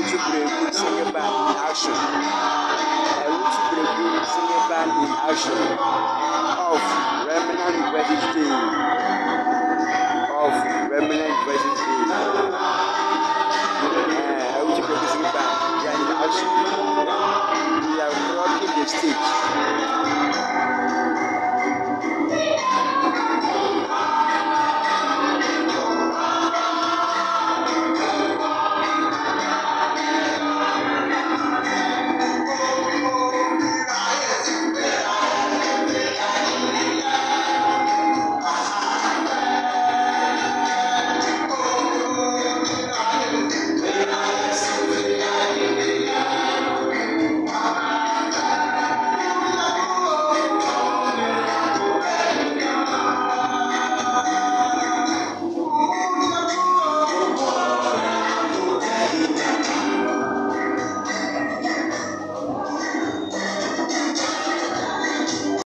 I want to break singing band in action. I want to break singing band in action of Remnant Wedding Day. Of Remnant Wedding Day. Uh, I want to break singing band. They are in action. They are rocking the stage.